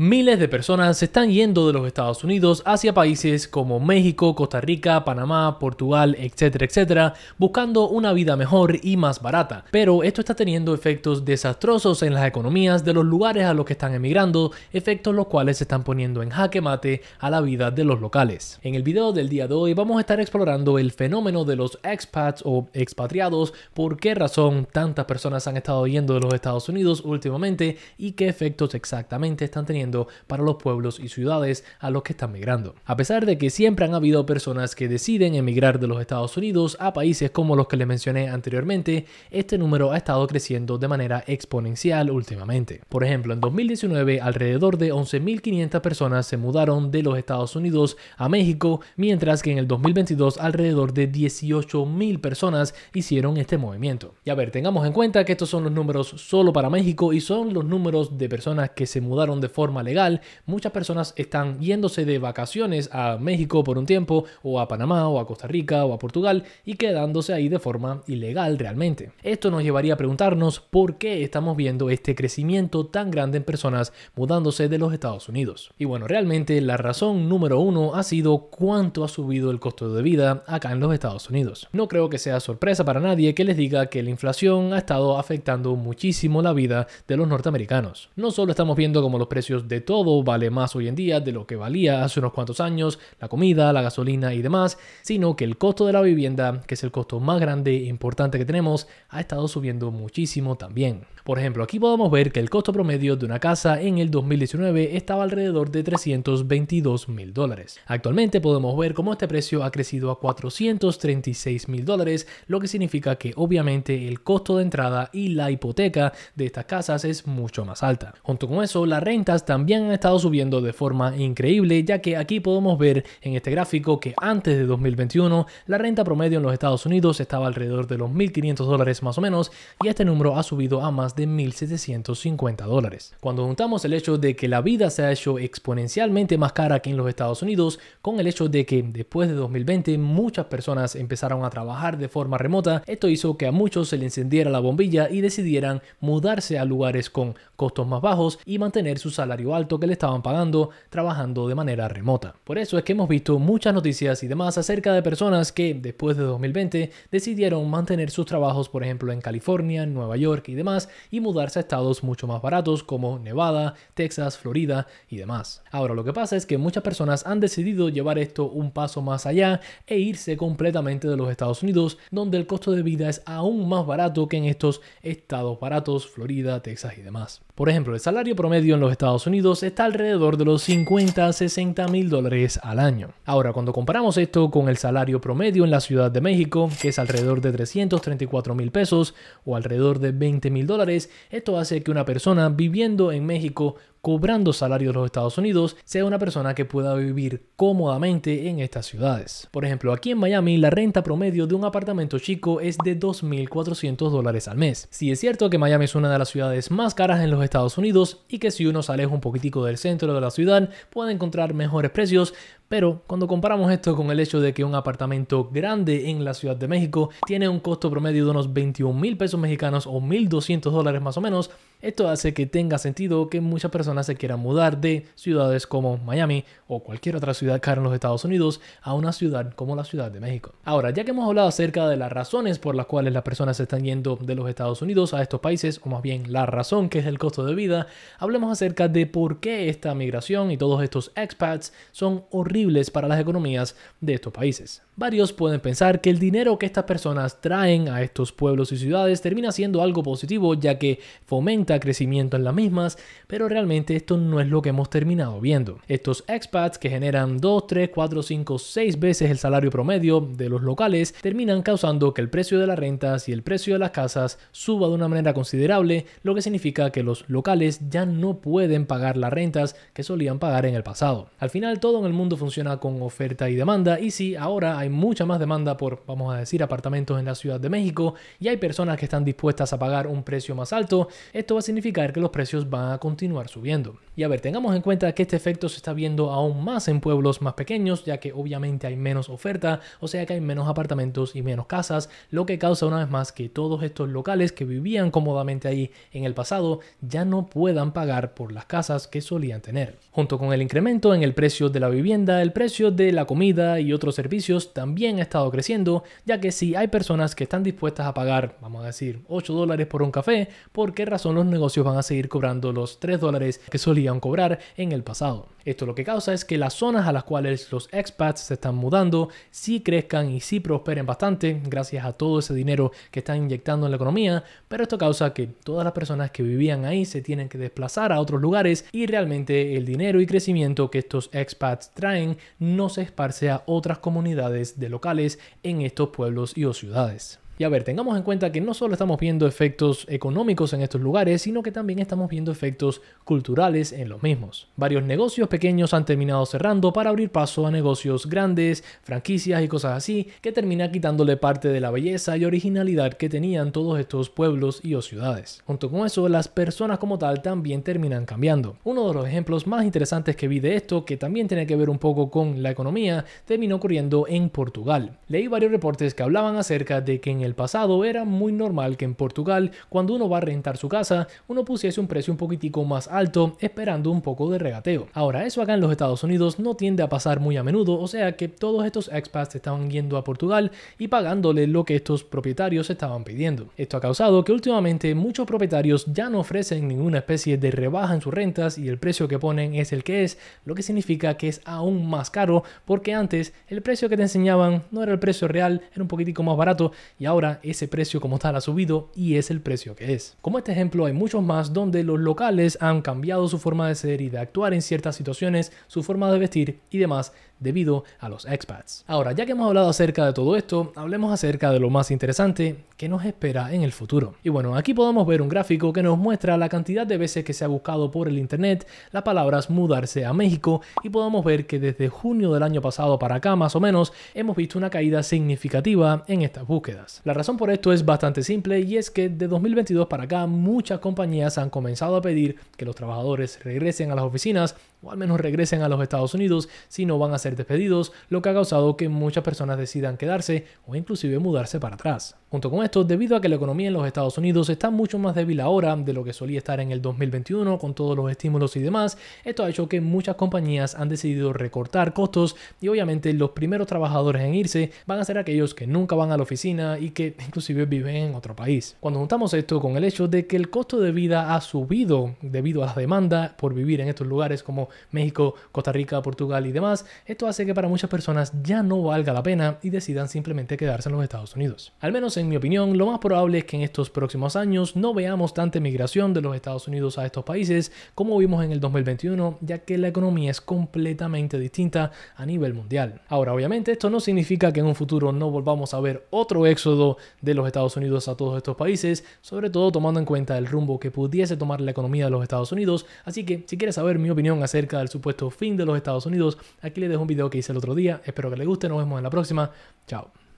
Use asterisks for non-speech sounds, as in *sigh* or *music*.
Miles de personas se están yendo de los Estados Unidos hacia países como México, Costa Rica, Panamá, Portugal, etcétera, etcétera, buscando una vida mejor y más barata. Pero esto está teniendo efectos desastrosos en las economías de los lugares a los que están emigrando, efectos los cuales se están poniendo en jaque mate a la vida de los locales. En el video del día de hoy vamos a estar explorando el fenómeno de los expats o expatriados, por qué razón tantas personas han estado yendo de los Estados Unidos últimamente y qué efectos exactamente están teniendo para los pueblos y ciudades a los que están migrando. A pesar de que siempre han habido personas que deciden emigrar de los Estados Unidos a países como los que les mencioné anteriormente, este número ha estado creciendo de manera exponencial últimamente. Por ejemplo, en 2019 alrededor de 11.500 personas se mudaron de los Estados Unidos a México, mientras que en el 2022 alrededor de 18.000 personas hicieron este movimiento. Y a ver, tengamos en cuenta que estos son los números solo para México y son los números de personas que se mudaron de forma legal, muchas personas están yéndose de vacaciones a México por un tiempo, o a Panamá, o a Costa Rica, o a Portugal, y quedándose ahí de forma ilegal realmente. Esto nos llevaría a preguntarnos por qué estamos viendo este crecimiento tan grande en personas mudándose de los Estados Unidos. Y bueno, realmente la razón número uno ha sido cuánto ha subido el costo de vida acá en los Estados Unidos. No creo que sea sorpresa para nadie que les diga que la inflación ha estado afectando muchísimo la vida de los norteamericanos. No solo estamos viendo como los precios de todo vale más hoy en día de lo que valía hace unos cuantos años, la comida, la gasolina y demás, sino que el costo de la vivienda, que es el costo más grande e importante que tenemos, ha estado subiendo muchísimo también. Por ejemplo, aquí podemos ver que el costo promedio de una casa en el 2019 estaba alrededor de 322 mil dólares. Actualmente podemos ver cómo este precio ha crecido a 436 mil dólares, lo que significa que obviamente el costo de entrada y la hipoteca de estas casas es mucho más alta. Junto con eso, las rentas también han estado subiendo de forma increíble, ya que aquí podemos ver en este gráfico que antes de 2021 la renta promedio en los Estados Unidos estaba alrededor de los 1.500 dólares más o menos y este número ha subido a más de 1.750 dólares. Cuando juntamos el hecho de que la vida se ha hecho exponencialmente más cara que en los Estados Unidos, con el hecho de que después de 2020 muchas personas empezaron a trabajar de forma remota, esto hizo que a muchos se le encendiera la bombilla y decidieran mudarse a lugares con costos más bajos y mantener su salario alto que le estaban pagando trabajando de manera remota. Por eso es que hemos visto muchas noticias y demás acerca de personas que después de 2020 decidieron mantener sus trabajos, por ejemplo, en California, Nueva York y demás, y mudarse a estados mucho más baratos como Nevada, Texas, Florida y demás. Ahora, lo que pasa es que muchas personas han decidido llevar esto un paso más allá e irse completamente de los Estados Unidos, donde el costo de vida es aún más barato que en estos estados baratos, Florida, Texas y demás. Por ejemplo, el salario promedio en los Estados Unidos está alrededor de los 50 a 60 mil dólares al año. Ahora, cuando comparamos esto con el salario promedio en la Ciudad de México, que es alrededor de 334 mil pesos o alrededor de 20 mil dólares, esto hace que una persona viviendo en México cobrando salario de los Estados Unidos sea una persona que pueda vivir cómodamente en estas ciudades. Por ejemplo, aquí en Miami la renta promedio de un apartamento chico es de 2.400 dólares al mes. Si es cierto que Miami es una de las ciudades más caras en los Estados Unidos y que si uno se aleja un poquitico del centro de la ciudad puede encontrar mejores precios, pero cuando comparamos esto con el hecho de que un apartamento grande en la Ciudad de México tiene un costo promedio de unos 21 mil pesos mexicanos o 1.200 dólares más o menos, esto hace que tenga sentido que muchas personas se quieran mudar de ciudades como Miami o cualquier otra ciudad cara en los Estados Unidos a una ciudad como la Ciudad de México. Ahora, ya que hemos hablado acerca de las razones por las cuales las personas se están yendo de los Estados Unidos a estos países, o más bien la razón que es el costo de vida, hablemos acerca de por qué esta migración y todos estos expats son horribles para las economías de estos países. Varios pueden pensar que el dinero que estas personas traen a estos pueblos y ciudades termina siendo algo positivo ya que fomenta crecimiento en las mismas, pero realmente esto no es lo que hemos terminado viendo. Estos expats que generan 2, 3, 4, 5, 6 veces el salario promedio de los locales terminan causando que el precio de las rentas y el precio de las casas suba de una manera considerable, lo que significa que los locales ya no pueden pagar las rentas que solían pagar en el pasado. Al final todo en el mundo funciona con oferta y demanda y si ahora hay mucha más demanda por, vamos a decir, apartamentos en la Ciudad de México y hay personas que están dispuestas a pagar un precio más alto, esto va a significar que los precios van a continuar subiendo. Y a ver, tengamos en cuenta que este efecto se está viendo aún más en pueblos más pequeños, ya que obviamente hay menos oferta, o sea que hay menos apartamentos y menos casas, lo que causa una vez más que todos estos locales que vivían cómodamente ahí en el pasado ya no puedan pagar por las casas que solían tener. Junto con el incremento en el precio de la vivienda, el precio de la comida y otros servicios también ha estado creciendo, ya que si hay personas que están dispuestas a pagar, vamos a decir, 8 dólares por un café, ¿por qué razón los negocios van a seguir cobrando los 3 dólares que solían cobrar en el pasado. Esto lo que causa es que las zonas a las cuales los expats se están mudando sí crezcan y sí prosperen bastante gracias a todo ese dinero que están inyectando en la economía, pero esto causa que todas las personas que vivían ahí se tienen que desplazar a otros lugares y realmente el dinero y crecimiento que estos expats traen no se esparce a otras comunidades de locales en estos pueblos y o ciudades. Y a ver, tengamos en cuenta que no solo estamos viendo efectos económicos en estos lugares, sino que también estamos viendo efectos culturales en los mismos. Varios negocios pequeños han terminado cerrando para abrir paso a negocios grandes, franquicias y cosas así, que termina quitándole parte de la belleza y originalidad que tenían todos estos pueblos y ciudades. Junto con eso, las personas como tal también terminan cambiando. Uno de los ejemplos más interesantes que vi de esto, que también tiene que ver un poco con la economía, terminó ocurriendo en Portugal. Leí varios reportes que hablaban acerca de que en el el pasado era muy normal que en Portugal, cuando uno va a rentar su casa, uno pusiese un precio un poquitico más alto, esperando un poco de regateo. Ahora, eso acá en los Estados Unidos no tiende a pasar muy a menudo, o sea que todos estos expats estaban yendo a Portugal y pagándole lo que estos propietarios estaban pidiendo. Esto ha causado que últimamente muchos propietarios ya no ofrecen ninguna especie de rebaja en sus rentas y el precio que ponen es el que es, lo que significa que es aún más caro porque antes el precio que te enseñaban no era el precio real, era un poquitico más barato y ahora ahora ese precio como tal ha subido y es el precio que es. Como este ejemplo hay muchos más donde los locales han cambiado su forma de ser y de actuar en ciertas situaciones, su forma de vestir y demás debido a los expats. Ahora, ya que hemos hablado acerca de todo esto, hablemos acerca de lo más interesante que nos espera en el futuro. Y bueno, aquí podemos ver un gráfico que nos muestra la cantidad de veces que se ha buscado por el internet las palabras mudarse a México y podemos ver que desde junio del año pasado para acá más o menos hemos visto una caída significativa en estas búsquedas. La razón por esto es bastante simple y es que de 2022 para acá muchas compañías han comenzado a pedir que los trabajadores regresen a las oficinas o al menos regresen a los Estados Unidos si no van a ser despedidos, lo que ha causado que muchas personas decidan quedarse o inclusive mudarse para atrás. Junto con esto, debido a que la economía en los Estados Unidos está mucho más débil ahora de lo que solía estar en el 2021 con todos los estímulos y demás, esto ha hecho que muchas compañías han decidido recortar costos y obviamente los primeros trabajadores en irse van a ser aquellos que nunca van a la oficina y que *laughs* inclusive viven en otro país. Cuando juntamos esto con el hecho de que el costo de vida ha subido debido a la demanda por vivir en estos lugares como México, Costa Rica, Portugal y demás, esto hace que para muchas personas ya no valga la pena y decidan simplemente quedarse en los Estados Unidos. Al menos en mi opinión, lo más probable es que en estos próximos años no veamos tanta migración de los Estados Unidos a estos países como vimos en el 2021, ya que la economía es completamente distinta a nivel mundial. Ahora, obviamente, esto no significa que en un futuro no volvamos a ver otro éxodo de los Estados Unidos a todos estos países, sobre todo tomando en cuenta el rumbo que pudiese tomar la economía de los Estados Unidos, así que si quieres saber mi opinión acerca del supuesto fin de los Estados Unidos. Aquí les dejo un video que hice el otro día. Espero que les guste. Nos vemos en la próxima. Chao.